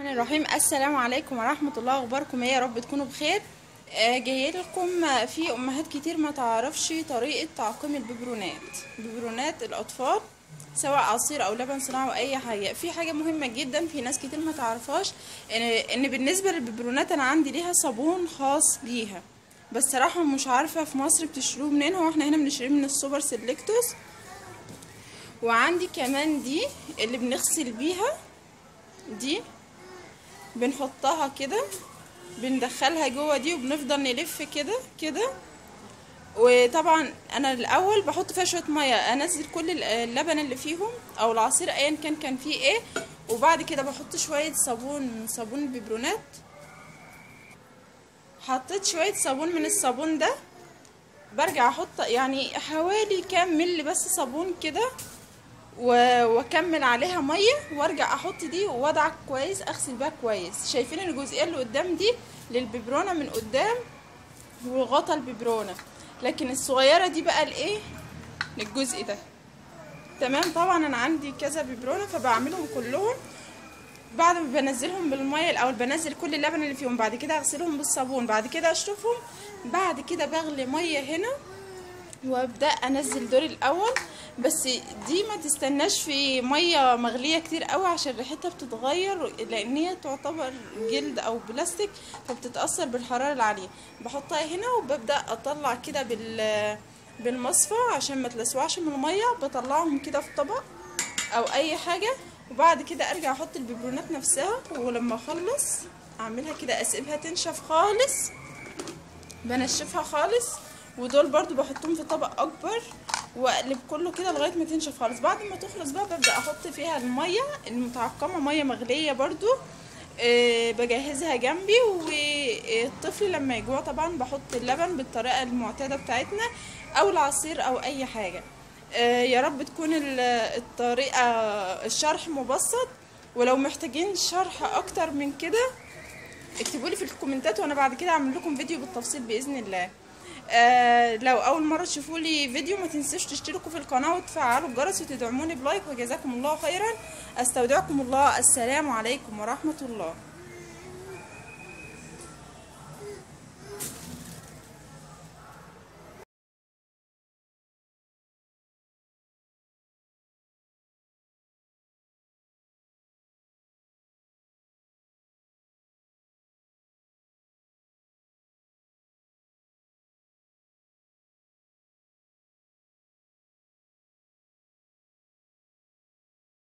الرحمن الرحيم. السلام عليكم ورحمة الله وبركم يا رب تكونوا بخير. آه، جاية لكم في أمهات كتير ما تعرفش طريقة تعقيم الببرونات ببرونات الأطفال سواء عصير أو لبن صناعي أو أي حاجة. في حاجة مهمة جدا في ناس كتير ما تعرفهاش ان, إن بالنسبة للببرونات أنا عندي ليها صابون خاص بيها. بس صراحة مش عارفة في مصر بتشتروه منين. هو إحنا هنا بنشتريه من السوبر سيلكتوس. وعندي كمان دي اللي بنغسل بيها. دي بنحطها كده بندخلها جوه دي وبنفضل نلف كده كده. وطبعا أنا الأول بحط فيها شوية مية أنزل كل اللبن اللي فيهم أو العصير ايا كان كان فيه إيه وبعد كده بحط شوية صابون صابون البيبرونات حطيت شوية صابون من الصابون ده برجع أحط يعني حوالي كام ملي بس صابون كده. وأكمل عليها مية وأرجع أحط دي وادعك كويس أغسل بيها كويس. شايفين الجزئية اللي قدام دي للببرونه من قدام وغطا الببرونه لكن الصغيرة دي بقى لإيه؟ للجزء ده. تمام؟ طبعا أنا عندي كذا ببرونه فبعملهم كلهم. بعد ما بنزلهم بالمية الأول بنزل كل اللبن اللي فيهم بعد كده أغسلهم بالصابون بعد كده اشطفهم بعد كده بغلي مية هنا. وابدأ أنزل دول الأول. بس دي ما تستناش في مية مغلية كتير قوي عشان ريحتها بتتغير لأن هي تعتبر جلد أو بلاستيك فبتتأثر بالحرارة العالية. بحطها هنا وببدأ أطلع كده بال بالمصفى عشان ما تلسوعش من المية. بطلعهم كده في طبق أو أي حاجة وبعد كده أرجع أحط الببرونات نفسها. ولما أخلص أعملها كده أسيبها تنشف خالص. بنشفها خالص. ودول برضو بحطهم في طبق أكبر وأقلب كله كده لغاية ما تنشف خالص. بعد ما تخلص بقى ببدأ أحط فيها المية المتعقمة مية مغلية برضو أه بجهزها جنبي. والطفل لما يجوع طبعا بحط اللبن بالطريقة المعتادة بتاعتنا أو العصير أو أي حاجة. أه يا رب تكون ال- الطريقة الشرح مبسط. ولو محتاجين شرح أكتر من كده اكتبوا لي في الكومنتات وأنا بعد كده اعمل لكم فيديو بالتفصيل بإذن الله. آه لو أول مرة تشوفوا لي فيديو ما تنسوش تشتركوا في القناة وتفعلوا الجرس وتدعموني ب like وجزاكم الله خيرا. أستودعكم الله. السلام عليكم ورحمة الله.